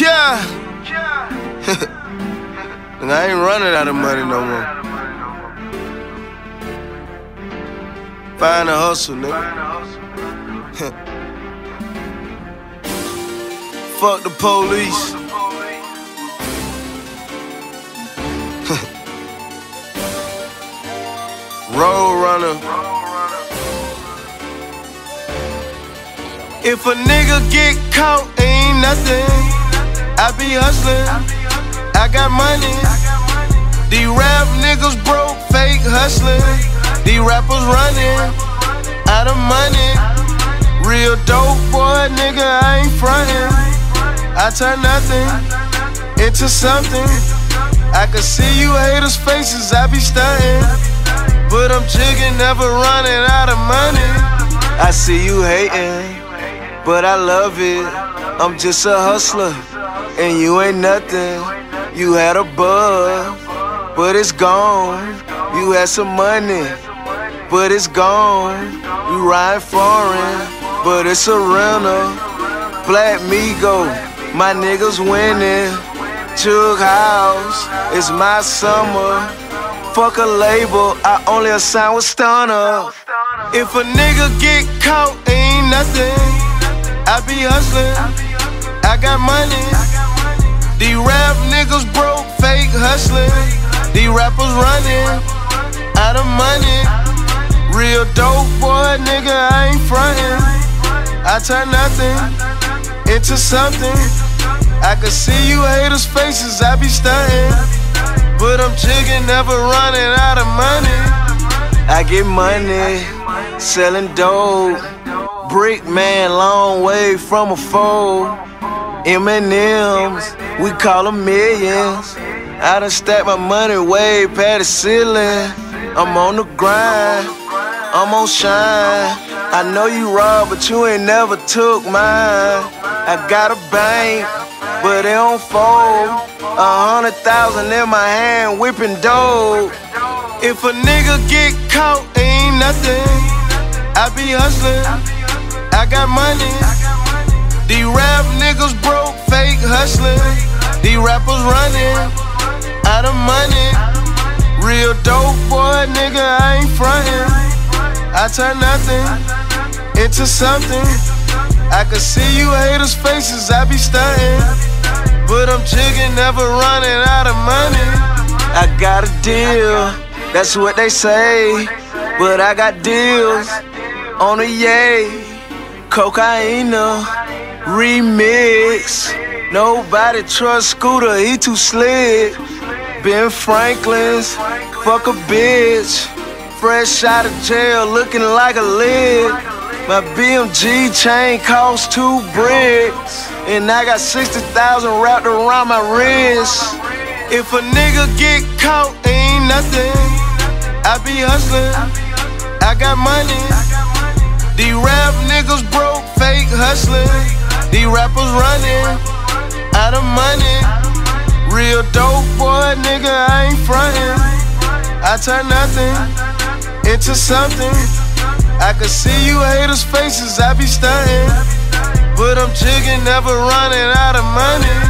Yeah. and I ain't running out of money no more. Find a hustle, nigga. Fuck the police. Road runner. If a nigga get caught, ain't nothing. I be hustling. I got money. These rap niggas broke, fake hustling. These rappers running out of money. Real dope boy, nigga, I ain't frontin'. I turn nothing into something. I can see you haters' faces, I be stuntin'. But I'm jigging, never running out of money. I see you hating, but I love it. I'm just a hustler, and you ain't nothing. You had a buzz, but it's gone. You had some money, but it's gone. You ride foreign, but it's a rental. Black Migo, my niggas winning. Jug House, it's my summer. Fuck a label, I only assign with stunner. If a nigga get caught, ain't nothing. I be hustling, I got money. These rap niggas broke, fake hustling. These rappers running out of money. Real dope boy, nigga, I ain't frontin'. I turn nothing into something. I can see you haters' faces, I be stuntin'. But I'm jigging, never running out of money. I get money, selling dope. Brick man, long way from a foe. M&M's, we call them millions. I done stacked my money way past the ceiling. I'm on the grind, I'm on shine. I know you robbed, but you ain't never took mine. I got a bank, but it don't fold. A hundred thousand in my hand, whipping dope. If a nigga get caught, ain't nothing. I be hustling, I got money. These rap niggas broke, fake hustling. These rappers running out of money. Real dope boy, nigga, I ain't frontin'. I turn nothing into something. I can see you haters' faces, I be stuntin'. But I'm jigging, never running out of money. I got a deal, that's what they say. But I got deals on a yay. Cocaine remix. Nobody trust Scooter, he too slick. Ben Franklin's, fuck a bitch. Fresh out of jail, looking like a lid. My BMG chain cost two bricks. And I got 60,000 wrapped around my wrist. If a nigga get caught, ain't nothing. I be hustling, I got money. These rap niggas broke, fake hustling. These rappers running out of money. Real dope boy, nigga, I ain't frontin'. I turn nothing into something. I can see you haters' faces, I be stuntin'. But I'm jigging, never running out of money.